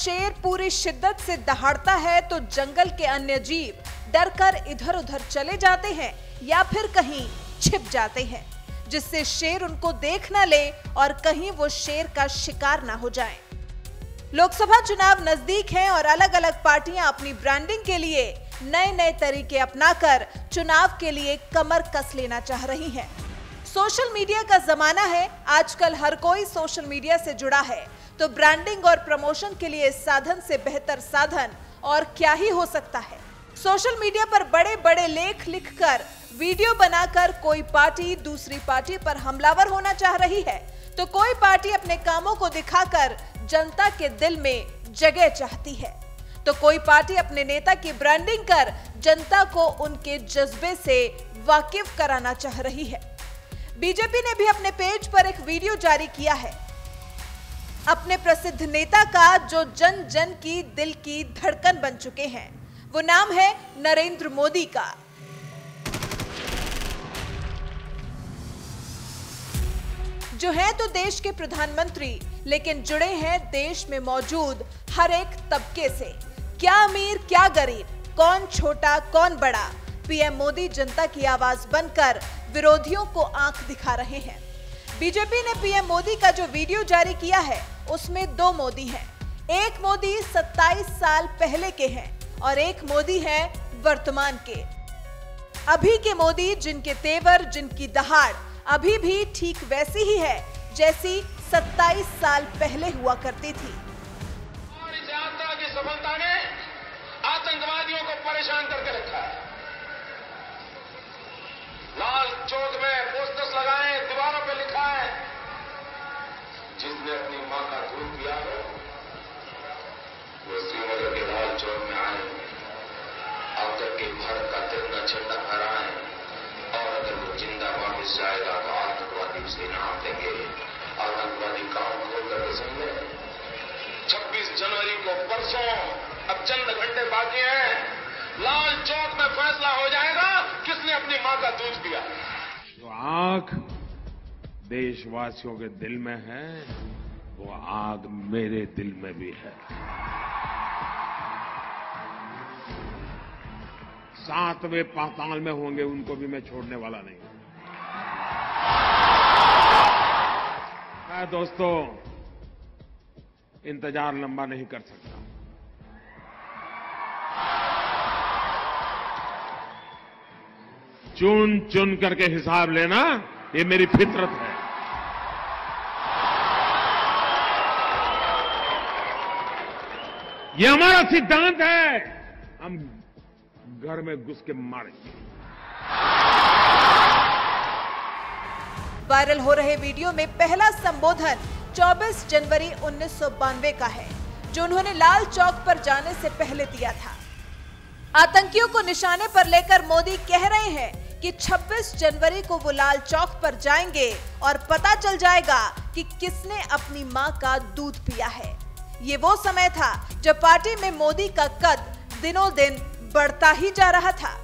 शेर पूरी शिद्दत से दहाड़ता है तो जंगल के अन्य जीव डरकर इधर उधर चले जाते हैं या फिर कहीं छिप जाते हैं, जिससे शेर उनको देख न ले और कहीं वो शेर का शिकार ना हो जाए लोकसभा चुनाव नज़दीक हैं और अलग अलग पार्टियाँ अपनी ब्रांडिंग के लिए नए नए तरीके अपनाकर चुनाव के लिए कमर कस लेना चाह रही हैं। सोशल मीडिया का जमाना है, आजकल हर कोई सोशल मीडिया से जुड़ा है तो ब्रांडिंग और प्रमोशन के लिए साधन से बेहतर साधन और क्या ही हो सकता है। सोशल मीडिया पर बड़े बड़े लेख लिखकर वीडियो बनाकर कोई पार्टी दूसरी पार्टी पर हमलावर होना चाह रही है तो कोई पार्टी अपने कामों को दिखाकर जनता के दिल में जगह चाहती है। तो कोई पार्टी अपने नेता की ब्रांडिंग कर जनता को उनके जज्बे से वाकिफ कराना चाह रही है। बीजेपी ने भी अपने पेज पर एक वीडियो जारी किया है। अपने प्रसिद्ध नेता का जो जन जन की दिल की धड़कन बन चुके हैं। वो नाम है नरेंद्र मोदी का। जो है तो देश के प्रधानमंत्री, लेकिन जुड़े हैं देश में मौजूद हर एक तबके से। क्या अमीर, क्या गरीब, कौन छोटा, कौन बड़ा? पीएम मोदी जनता की आवाज़ बनकर विरोधियों को आँख दिखा रहे हैं। बीजेपी ने पीएम मोदी का जो वीडियो जारी किया है, उसमें दो मोदी हैं। एक मोदी 27 साल पहले के हैं और एक मोदी है वर्तमान के। अभी के मोदी जिनके तेवर, जिनकी दहाड़, अभी भी ठीक वैसी ही है जैसी 27 साल पहले हुआ करती थी। और इस यात्रा की सफलता ने आतंकवादियों को परेशान करके रखा है। लाल चौक में पोस्टर्स लगाए, दीवारों पे लिखा है जिसने अपनी माँ का दूध पिया हो, वो श्रीनगर के लाल चौक में आए। आकर के भारत का तिरंगा झंडा फहराए और अगर वो ज़िंदा वापिस जाएगा तो आतंकवादी उसे इनाम देंगे। आतंकवादी काम खोल करके सुन 26 जनवरी को परसों, अब चंद घंटे बाकी हैं। लाल चौक में फैसला हो जाएगा। किसने अपनी माँ का दूध पिया? जो आग देशवासियों के दिल में है, वो आग मेरे दिल में भी है। सातवें पाताल में होंगे, उनको भी मैं छोड़ने वाला नहीं हूँ। दोस्तों, इंतज़ार लंबा नहीं कर सकता। चुन चुन करके हिसाब लेना, ये मेरी फितरत है। ये हमारा सिद्धांत है। हम घर में घुस के मारेंगे वायरल हो रहे वीडियो में पहला संबोधन 24 जनवरी उन्नीस सौ बानवे का है, जो उन्होंने लाल चौक पर जाने से पहले दिया था। आतंकियों को निशाने पर लेकर मोदी कह रहे हैं कि 26 जनवरी को वो लाल चौक पर जाएँगे और पता चल जाएगा कि किसने अपनी माँ का दूध पिया है। ये वो समय था जब पार्टी में मोदी का कद दिनों दिन बढ़ता ही जा रहा था।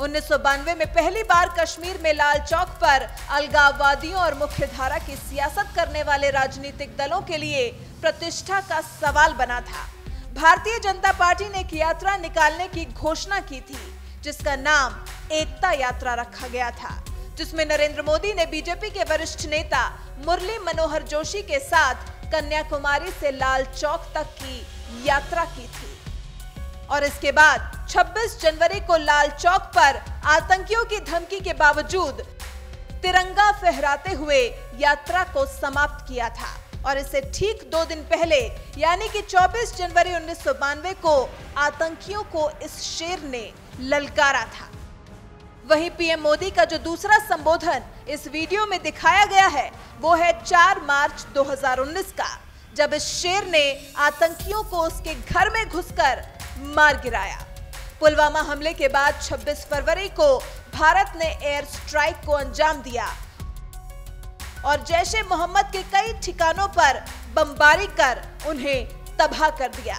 उन्नीस सौ बानवे में पहली बार कश्मीर में लाल चौक पर अलगाववादियों और मुख्यधारा की सियासत करने वाले राजनीतिक दलों के लिए प्रतिष्ठा का सवाल बना था। भारतीय जनता पार्टी ने एक यात्रा निकालने की घोषणा की थी। जिसका नाम एकता यात्रा रखा गया था, जिसमें नरेंद्र मोदी ने बीजेपी के वरिष्ठ नेता मुरली मनोहर जोशी के साथ कन्याकुमारी से लाल चौक तक की यात्रा की थी। और इसके बाद 26 जनवरी को लाल चौक पर आतंकियों की धमकी के बावजूद तिरंगा फहराते हुए यात्रा को समाप्त किया था। और इसे ठीक दो दिन पहले, यानी कि 24 जनवरी उन्नीस सौ बानवे को आतंकियों को इस शेर ने ललकारा था। वहीं पीएम मोदी का जो दूसरा संबोधन इस वीडियो में दिखाया गया है, वो है 4 मार्च 2019 का, जब इस शेर ने आतंकियों को उसके घर में घुसकर मार गिराया। पुलवामा हमले के बाद 26 फरवरी को भारत ने एयर स्ट्राइक को अंजाम दिया और जैश ए मोहम्मद के कई ठिकानों पर बमबारी कर उन्हें तबाह कर दिया।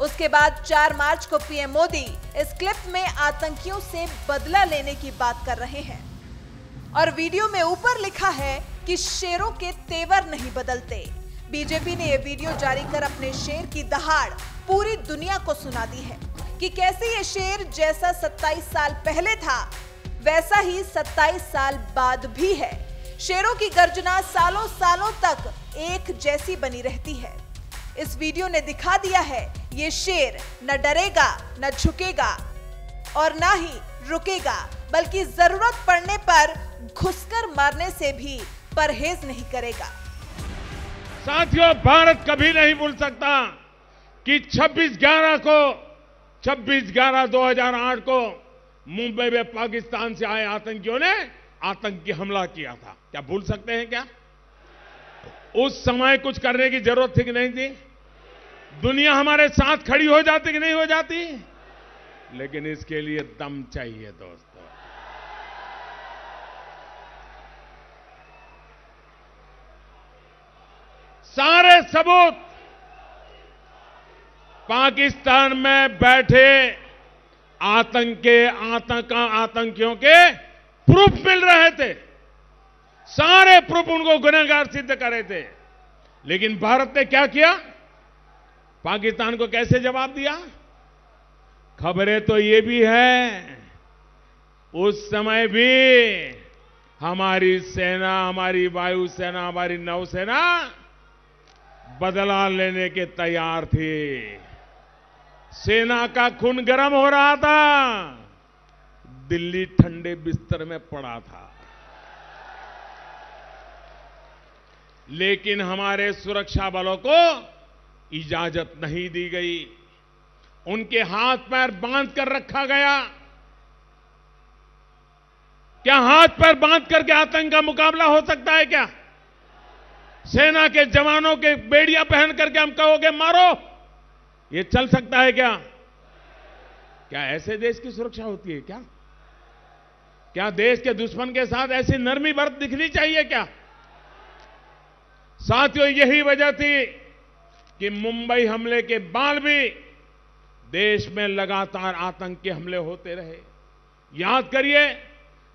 उसके बाद 4 मार्च को पीएम मोदी इस क्लिप में आतंकियों से बदला लेने की बात कर रहे हैं। और वीडियो में ऊपर लिखा है कि शेरों के तेवर नहीं बदलते। बीजेपी ने यह वीडियो जारी कर अपने शेर की दहाड़ पूरी दुनिया को सुना दी है कि कैसे ये शेर जैसा 27 साल पहले था, वैसा ही 27 साल बाद भी है। शेरों की गर्जना सालों सालों तक एक जैसी बनी रहती है। इस वीडियो ने दिखा दिया है ये शेर न डरेगा, न झुकेगा और न ही रुकेगा, बल्कि ज़रूरत पड़ने पर घुसकर मारने से भी परहेज नहीं करेगा। साथियों, भारत कभी नहीं भूल सकता कि 26 ग्यारह को 26 ग्यारह 2008 को मुंबई में पाकिस्तान से आए आतंकियों ने आतंकी हमला किया था। क्या भूल सकते हैं क्या? उस समय कुछ करने की ज़रूरत थी कि नहीं थी? दुनिया हमारे साथ खड़ी हो जाती कि नहीं हो जाती? लेकिन इसके लिए दम चाहिए, दोस्तों। सारे सबूत। पाकिस्तान में बैठे आतंक के आतंक, आतंकियों के प्रूफ मिल रहे थे। सारे प्रूफ उनको गुनहगार सिद्ध कर रहे थे। लेकिन भारत ने क्या किया? पाकिस्तान को कैसे जवाब दिया? खबरें तो ये भी है, उस समय भी हमारी सेना, हमारी वायुसेना, हमारी नौसेना बदला लेने के तैयार थी। सेना का खून गर्म हो रहा था, दिल्ली ठंडे बिस्तर में पड़ा था। लेकिन हमारे सुरक्षा बलों को इजाज़त नहीं दी गई। उनके हाथ पैर बाँध कर रखा गया। क्या हाथ पैर बाँध करके आतंक का मुकाबला हो सकता है क्या? सेना के जवानों के बेड़ियाँ पहन करके हम कहोगे, मारो! ये चल सकता है क्या? क्या ऐसे देश की सुरक्षा होती है क्या? क्या देश के दुश्मन के साथ ऐसी नरमी बर्त दिखनी चाहिए क्या? साथियों, यही वजह थी कि मुंबई हमले के बाद भी देश में लगातार आतंक हमले होते रहे। याद करिए,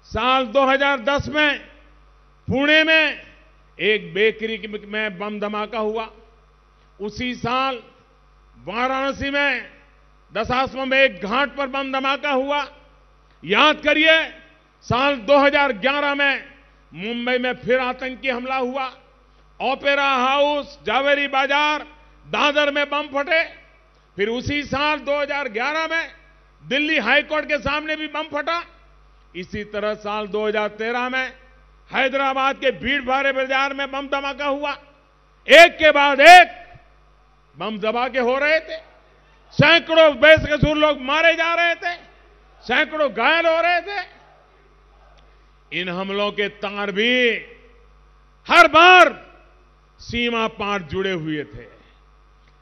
साल 2010 में पुणे में एक बेकरी में बम धमाका हुआ। उसी साल वाराणसी में दशाश्व में एक घाट पर बम धमाका हुआ। याद करिए, साल 2011 में मुंबई में फिर आतंकी हमला हुआ। ओपेरा हाउस, जावेरी बाज़ार दादर में बम फटे, फिर उसी साल 2011 में दिल्ली हाईकोर्ट के सामने भी बम फटा। इसी तरह साल 2013 में हैदराबाद के भीड़ भारे बाज़ार में बम धमाका हुआ। एक के बाद एक बम धमाके हो रहे थे। सैकड़ों बेसकसूर लोग मारे जा रहे थे। सैकड़ों घायल हो रहे थे। इन हमलों के तार भी हर बार सीमा पार जुड़े हुए थे।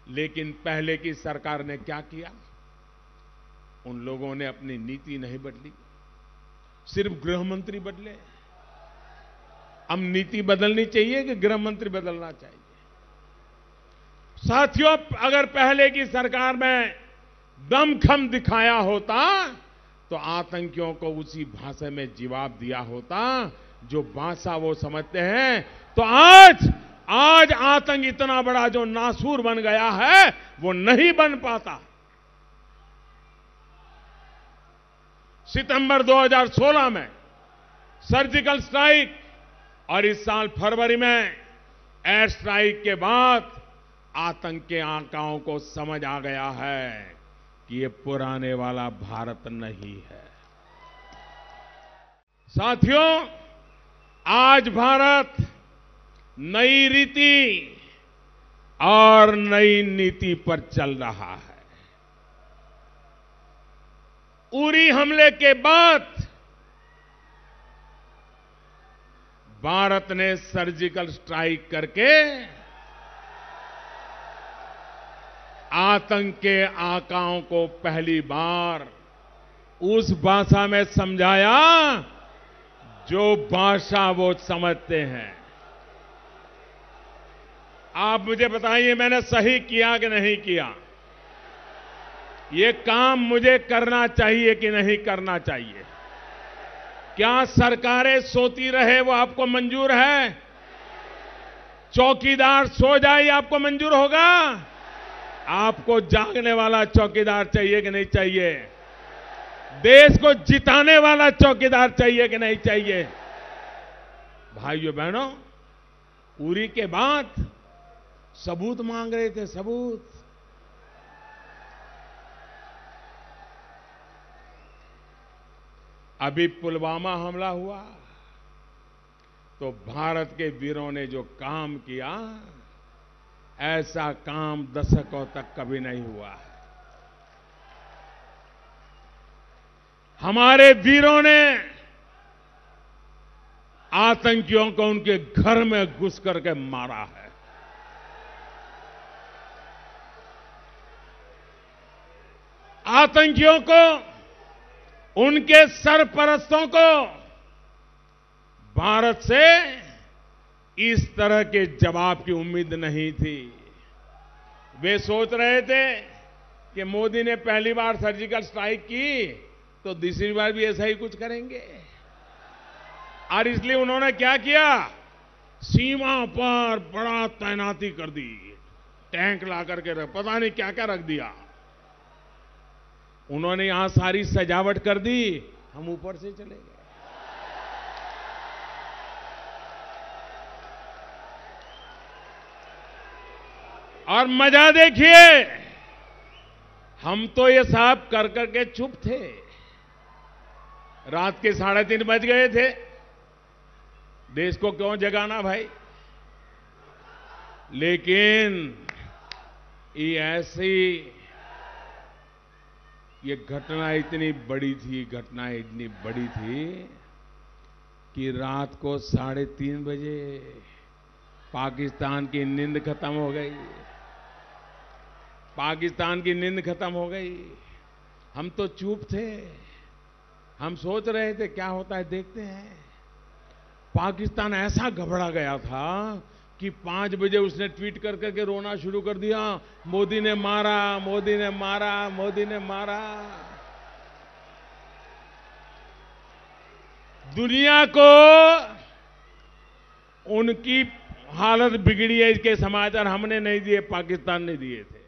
लेकिन पहले की सरकार ने क्या किया? उन लोगों ने अपनी नीति नहीं बदली। सिर्फ़ गृहमंत्री बदले। अब नीति बदलनी चाहिए कि गृहमंत्री बदलना चाहिए? साथियों अगर पहले की सरकार में दमखम दिखाया होता तो आतंकियों को उसी भाषा में जवाब दिया होता, जो भाषा वो समझते हैं। तो आज आज आतंक इतना बड़ा जो नासूर बन गया है, वो नहीं बन पाता। सितंबर 2016 में सर्जिकल स्ट्राइक, और इस साल फरवरी में एयर स्ट्राइक के बाद आतंक के आंकाओं को समझ आ गया है कि ये पुराने वाला भारत नहीं है। साथियों, आज भारत नई रीति और नई नीति पर चल रहा है। उरी हमले के बाद भारत ने सर्जिकल स्ट्राइक करके आतंक के आकाओं को पहली बार उस भाषा में समझाया जो भाषा वो समझते हैं। आप मुझे बताइए, मैंने सही किया कि नहीं किया? ये काम मुझे करना चाहिए कि नहीं करना चाहिए? क्या सरकारें सोती रहे वो आपको मंजूर है? चौकीदार सो जाए आपको मंजूर होगा? आपको जागने वाला चौकीदार चाहिए कि नहीं चाहिए? देश को जिताने वाला चौकीदार चाहिए कि नहीं चाहिए? भाइयों बहनों उरी के बाद सबूत मांग रहे थे, सबूत। अभी पुलवामा हमला हुआ तो भारत के वीरों ने जो काम किया, ऐसा काम दशकों तक कभी नहीं हुआ है। हमारे वीरों ने आतंकियों को उनके घर में घुस करके मारा है। आतंकियों को, उनके सरपरस्तों को, भारत से इस तरह के जवाब की उम्मीद नहीं थी। वे सोच रहे थे कि मोदी ने पहली बार सर्जिकल स्ट्राइक की तो दूसरी बार भी ऐसा ही कुछ करेंगे। और इसलिए उन्होंने क्या किया? सीमा पर बड़ा तैनाती कर दी। टैंक ला करके रख, पता नहीं क्या क्या रख दिया। उन्होंने यहाँ सारी सजावट कर दी। हम ऊपर से चले गए। और मज़ा देखिए हम तो ये साहब कर करके चुप थे। रात के साढ़े तीन बज गए थे। देश को क्यों जगाना भाई? लेकिन ये ऐसी ये घटना इतनी बड़ी थी, घटना इतनी बड़ी थी कि रात को साढ़े तीन बजे पाकिस्तान की नींद खत्म हो गई। पाकिस्तान की नींद खत्म हो गई। हम तो चुप थे। हम सोच रहे थे, क्या होता है, देखते हैं। पाकिस्तान ऐसा घबरा गया था कि पाँच बजे उसने ट्वीट कर करके रोना शुरू कर दिया, मोदी ने मारा, मोदी ने मारा, मोदी ने मारा। दुनिया को उनकी हालत बिगड़ी है, इसके समाचार हमने नहीं दिए, पाकिस्तान ने दिए थे।